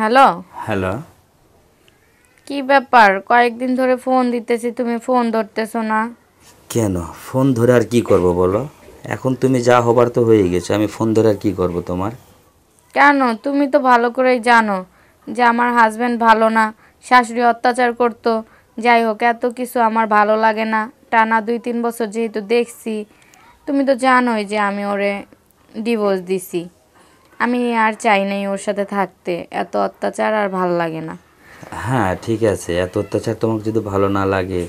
Hello? Hello. কি ব্যাপার? কয়েকদিন ধরে ফোন দিতেছি তুমি ফোন ধরতেছো না। কেন? ফোন ধরে আর কি করব বলো? এখন তুমি যা হবার তো হয়ে গেছে আমি ফোন ধরে আর কি করব তোমার? কেন? তুমি তো ভালো করেই জানো যে আমার হাজবেন্ড ভালো না শাশুড়ি অত্যাচার করতো। যাই হোক এত কিছু আমার ভালো লাগে না। টানা দুই তিন বছর যেহেতু দেখছি তুমি তো জানোই যে আমি ওরে ডিভোর্স দিছি। আমি আর চাই নাই ওর সাথে থাকতে। এত অত্যাচার আর ভালো লাগে না। হ্যাঁ ঠিক আছে। এত অত্যাচার তোমাকে যদি ভালো না লাগে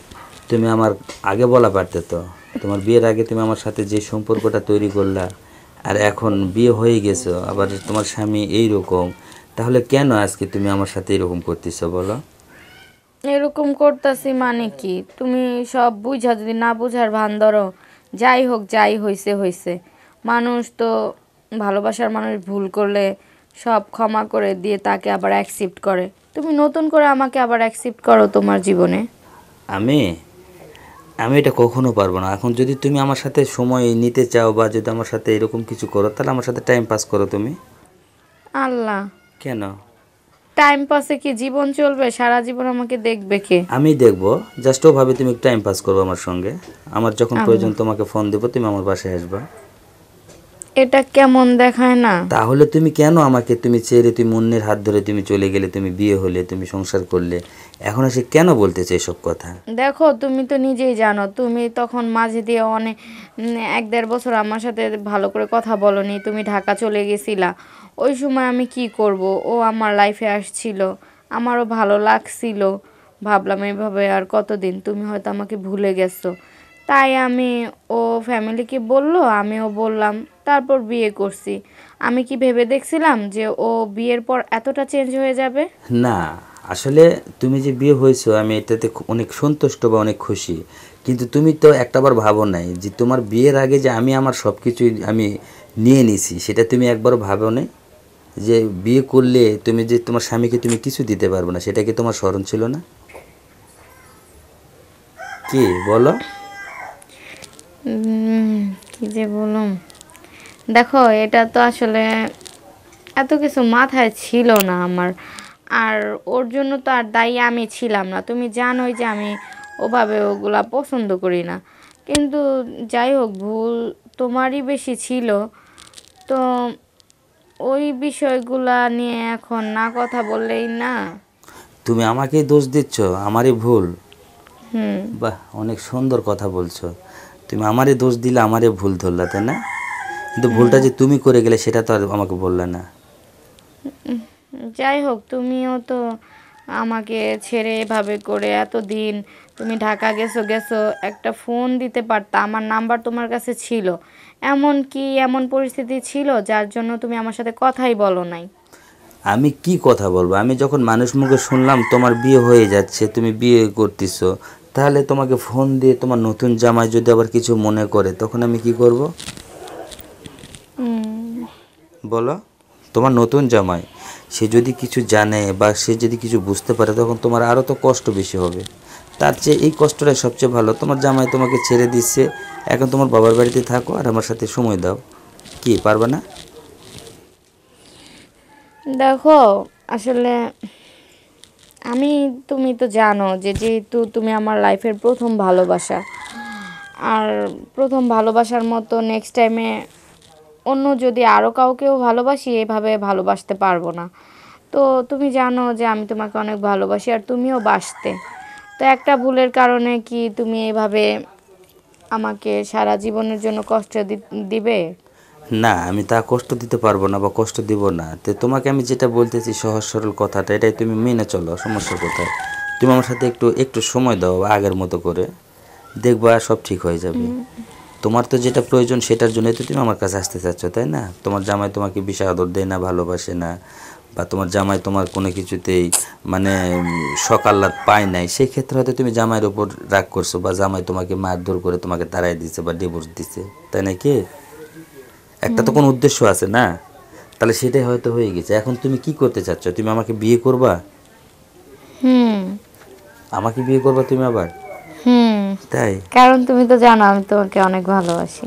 তুমি আমার আগে বলা পারতে তো। তোমার বিয়ের আগে তুমি আমার সাথে যে সম্পর্কটা তৈরি করলা আর এখন বিয়ে হয়ে গেছো আবার তোমার স্বামী এই রকম তাহলে কেন আজকে তুমি আমার সাথে এরকম করতেছো বলো? এরকম করতাছি মানে কি? তুমি সব বুঝা যদি না বুঝার ভান ধরো যাই হোক যাই হইছে হইছে। মানুষ তো ভালোবাসার মানুষ ভুল করলে সব ক্ষমা করে দিয়ে তাকে আবার অ্যাকসেপ্ট করে। তুমি নতুন করে আমাকে আবার অ্যাকসেপ্ট করো তোমার জীবনে। আমি? আমি এটা কখনো পারব না। এখন যদি তুমি আমার সাথে সময় নিতে চাও বা যদি আমার সাথে এরকম কিছু করো তাহলে আমার সাথে টাইম পাস করো তুমি। আল্লাহ। কেন? টাইম পাসে কি জীবন চলবে? সারা জীবন আমাকে দেখবে কে? আমি দেখব। জাস্ট ওভাবে তুমি টাইম পাস করব আমার সঙ্গে। আমার যখন প্রয়োজন তোমাকে ফোন দেবো তুমি আমার বাসায় আসবা। এটা কেমন দেখায় না? তাহলে তুমি কেন আমাকে তুমি ছেড়ে তুমি অন্যের হাত ধরে তুমি চলে গেলে তুমি বিয়ে হলে তুমি সংসার করলে? এখন এসে কেন বলতেছে এসব কথা? দেখো তুমি তো নিজেই জানো তুমি তখন মাঝে দিয়ে অনেক এক দেড় বছর আমার সাথে ভালো করে কথা বলনি তুমি ঢাকা চলে গেছিলা। ওই সময় আমি কি করব? ও আমার লাইফে আসছিল আমারও ভালো লাগছিল। ভাবলাম এইভাবে আর কতদিন? তুমি হয়তো আমাকে ভুলে গেছো। তাই আমি ও ফ্যামিলিকে বলল, আমিও বললাম, তারপর বিয়ে করছি। আমি কি ভেবে দেখছিলাম যে ও বিয়ের পর এতটা চেঞ্জ হয়ে যাবে? না, আসলে তুমি যে বিয়ে হয়েছো, আমি এটাতে অনেক সন্তুষ্ট বা অনেক খুশি। কিন্তু তুমি তো একটাবার ভাবো নাই যে তোমার বিয়ের আগে যে আমি আমার সব কিছুই আমি নিয়ে নিছি, সেটা তুমি একবারও ভাবো নাই? যে বিয়ে করলে তুমি যে তোমার স্বামীকে তুমি কিছু দিতে পারবে না, সেটা কি তোমার স্মরণ ছিল না? কি বলো? কি যে বলুম? দেখো এটা তো আসলে এত কিছু মাথায় ছিল না আমার। আর ওর জন্য তো আর দায়ী আমি ছিলাম না। তুমি জানোই যে আমি ওভাবে ওগুলা পছন্দ করি না। কিন্তু যাই হোক ভুল তোমারই বেশি ছিল। তো ওই বিষয়গুলা নিয়ে এখন না কথা বললেই না। তুমি আমাকেই দোষ দিচ্ছ আমারই ভুল। হুম। বাহ অনেক সুন্দর কথা বলছো। তুমি আমারে দোষ দিলে আমারে ভুল ধরলা তাই না? কিন্তু ভুলটা যে তুমি করে গেলে সেটা তো আর আমাকে বললে না। যাই হোক তুমিও তো আমাকে ছেড়ে এভাবে করে এত দিন তুমি ঢাকা গেছো গেছো একটা ফোন দিতে পারতা আমার নাম্বার তোমার কাছে ছিল। এমন কি এমন পরিস্থিতি ছিল যার জন্য তুমি আমার সাথে কথাই বলো নাই? আমি কি কথা বলব? আমি যখন মানুষ মুখে শুনলাম তোমার বিয়ে হয়ে যাচ্ছে তুমি বিয়ে করতেছো তাহলে তোমাকে ফোন দিয়ে তোমার নতুন জামাই যদি আবার কিছু মনে করে তখন আমি কি করব? বলো তোমার নতুন জামাই সে যদি কিছু জানে বা সে যদি কিছু বুঝতে পারে তখন তোমার আরও তো কষ্ট বেশি হবে। তার চেয়ে এই কষ্টটাই সবচেয়ে ভালো। তোমার জামাই তোমাকে ছেড়ে দিচ্ছে। এখন তোমার বাবার বাড়িতে থাকো আর আমার সাথে সময় দাও। কি পারবে না? দেখো আসলে আমি, তুমি তো জানো যে যেহেতু তুমি আমার লাইফের প্রথম ভালোবাসা, আর প্রথম ভালোবাসার মতো নেক্সট টাইমে অন্য যদি আরও কাউকেও ভালোবাসি, এভাবে ভালোবাসতে পারব না। তো তুমি জানো যে আমি তোমাকে অনেক ভালোবাসি, আর তুমিও বাসতে। তো একটা ভুলের কারণে কি তুমি এভাবে আমাকে সারা জীবনের জন্য কষ্ট দিবে? না আমি তা কষ্ট দিতে পারব না বা কষ্ট দিব না। তো তোমাকে আমি যেটা বলতেছি সহজ সরল কথাটা এটাই তুমি মেনে চলো সমস্যা কোথায়? তুমি আমার সাথে একটু একটু সময় দাও আগের মতো করে। দেখবা সব ঠিক হয়ে যাবে। তোমার তো যেটা প্রয়োজন সেটার জন্যই তো তুমি আমার কাছে আসতে চাচ্ছ তাই না? তোমার জামাই তোমাকে বেশি আদর দেয় না ভালোবাসে না বা তোমার জামাই তোমার কোনো কিছুতেই মানে উম, সকাল্লাদ পায় নাই। সেই ক্ষেত্রে হয়তো তুমি জামাইয়ের ওপর রাগ করছ বা জামাই তোমাকে মারধর করে তোমাকে তাড়াই দিছে বা ডিভোর্স দিছে তাই নাকি একটা তো কোনো উদ্দেশ্য আছে না? তাহলে সেটাই হয়তো হয়ে গেছে। এখন তুমি কি করতে চাচ্ছ? তুমি আমাকে বিয়ে করবা? হুম। আমাকে বিয়ে করবা তুমি আবার? হুম। তাই? কারণ তুমি তো জানো আমি তোমাকে অনেক ভালোবাসি।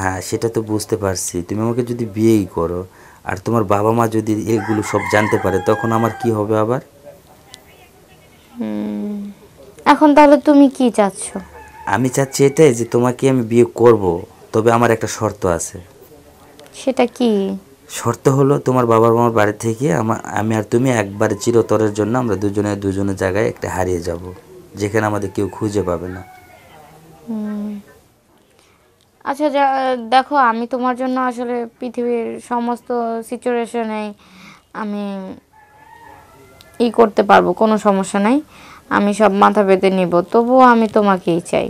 হ্যাঁ সেটা তো বুঝতে পারছি। তুমি আমাকে যদি বিয়েই করো আর তোমার বাবা মা যদি এগুলো সব জানতে পারে তখন আমার কি হবে আবার? এখন তাহলে তুমি কি চাচ্ছ? আমি চাচ্ছি এটাই যে তোমাকে আমি বিয়ে করব তবে আমার একটা শর্ত আছে। সেটা কি? শর্ত হলো তোমার বাবার মামার বাড়ি থেকে আমার আমি আর তুমি একবার চিরতরের জন্য আমরা দুজনে দুজনের জায়গায় একটা হারিয়ে যাব যেখানে আমাদের কেউ খুঁজে পাবে না। আচ্ছা দেখো আমি তোমার জন্য আসলে পৃথিবীর সমস্ত সিচুয়েশনে আমি ই করতে পারব কোনো সমস্যা নাই। আমি সব মাথা পেতে নিব তবুও আমি তোমাকেই চাই।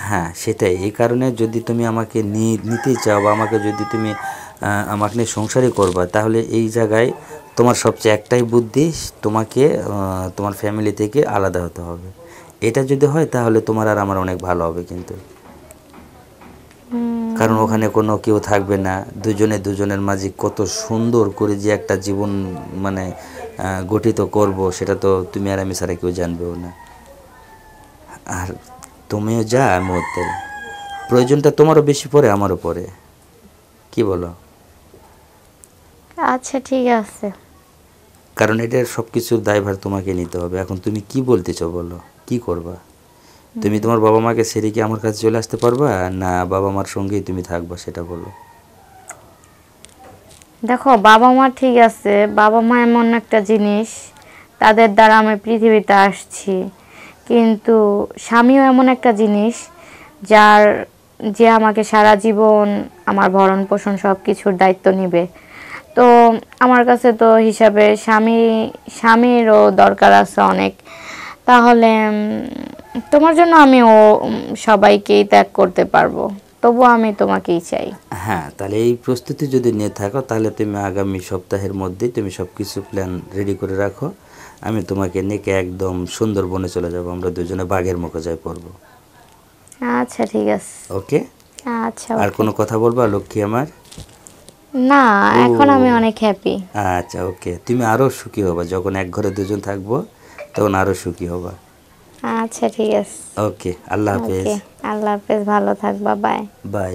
হ্যাঁ সেটাই। এই কারণে যদি তুমি আমাকে নি- নিতেই চাও বা আমাকে যদি তুমি আমাকে নিয়ে সংসারই করবা তাহলে এই জায়গায় তোমার সবচেয়ে একটাই বুদ্ধি তোমাকে তোমার ফ্যামিলি থেকে আলাদা হতে হবে। এটা যদি হয় তাহলে তোমার আর আমার অনেক ভালো হবে কিন্তু। কারণ ওখানে কোনো কেউ থাকবে না। দুজনে দুজনের মাঝে কত সুন্দর করে যে একটা জীবন মানে গঠিত করব সেটা তো তুমি আর আমি ছাড়া কেউ জানবেও না। আর তুমিও যা আমিও তাই প্রয়োজনটা তোমারও বেশি পড়ে আমারও পড়ে। কি বলো? আচ্ছা ঠিক আছে। কারণ এটার সব কিছুর দায়ভার তোমাকে নিতে হবে। এখন তুমি কি বলতেছো বলো? কি করবা? তুমি তোমার বাবা মাকে ছেড়ে কি আমার কাছে চলে আসতে পারবা? না বাবা মার সঙ্গেই তুমি থাকবা সেটা বলো। দেখো বাবা মা ঠিক আছে। বাবা মা এমন একটা জিনিস তাদের দ্বারা আমি পৃথিবীতে আসছি। কিন্তু স্বামীও এমন একটা জিনিস যার, যে আমাকে সারা জীবন আমার ভরণ পোষণ সব কিছুর দায়িত্ব নিবে। তো আমার কাছে তো হিসাবে স্বামী, স্বামীরও দরকার আছে অনেক। তাহলে তোমার জন্য আমি ও সবাইকেই ত্যাগ করতে পারব। তবুও আমি তোমাকেই চাই। হ্যাঁ তাহলে এই প্রস্তুতি যদি নিয়ে থাকো, তাহলে তুমি আগামী সপ্তাহের মধ্যেই তুমি সব কিছু প্ল্যান রেডি করে রাখো। আমি তোমাকে নিয়ে একদম সুন্দরবনে চলে যাব আমরা দুজনে বাঘের মুখে যাই পড়ব। আচ্ছা ঠিক আছে। ওকে? আচ্ছা আর কোনো কথা বলবা লক্ষ্মী আমার? না এখন আমি অনেক হ্যাপি আচ্ছা ওকে। তুমি আরও সুখী হবা যখন এক ঘরে দুজন থাকব তখন আরও সুখী হবা। আচ্ছা ঠিক আছে। ওকে আল্লাহ হাফেজ। আল্লাহ হাফেজ ভালো থাকবা বাই বাই